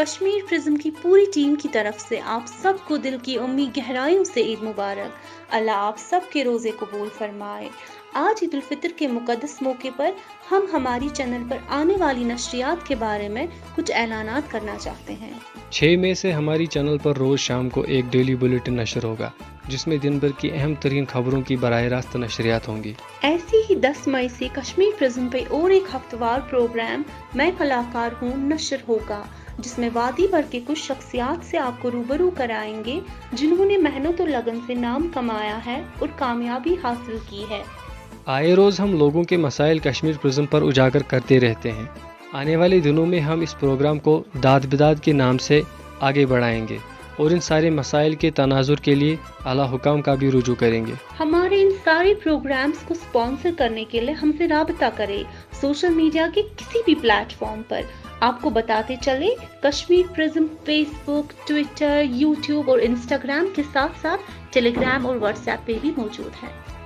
Kashmir prism की पूरी team की तरफ़ से आप सबको दिल की उम्मीद गहराइयों से ईद मुबारक। अल्लाह आप सब के रोज़े कबूल फरमाए। आज ईद फितर के मुकदस मौके पर हम हमारी चैनल पर आने वाली नशरियात के बारे में कुछ ऐलान करना चाहते हैं। छः मई से हमारी चैनल पर रोज़ शाम को एक डेली बुलेटिन नशर होगा। जिसमें दिन भर की अहम तरीन खबरों की बरह रास्त नशरियात होंगी। ऐसी ही 10 मई से कश्मीर प्रिज्म पे और एक हफ्तवार प्रोग्राम मैं कलाकार हूँ नशर होगा जिसमें वादी भर के कुछ शख्सियात से आपको रूबरू कराएँगे जिन्होंने मेहनत और लगन से नाम कमाया है और कामयाबी हासिल की है। आए रोज़ हम लोगों के मसाइल कश्मीर प्रिज्म पर उजागर करते रहते हैं। आने वाले दिनों में हम इस प्रोग्राम को दाद बिदाद के नाम से आगे बढ़ाएँगे। और इन सारे मसाइल के तनाजुर के लिए अला हुकाम का भी रुजू करेंगे। हमारे इन सारे प्रोग्राम्स को स्पॉन्सर करने के लिए हमसे रबता करें सोशल मीडिया के किसी भी प्लेटफॉर्म पर। आपको बताते चले, Kashmir prism Facebook Twitter YouTube और इंस्टाग्राम के साथ साथ टेलीग्राम और व्हाट्सएप पे भी मौजूद है।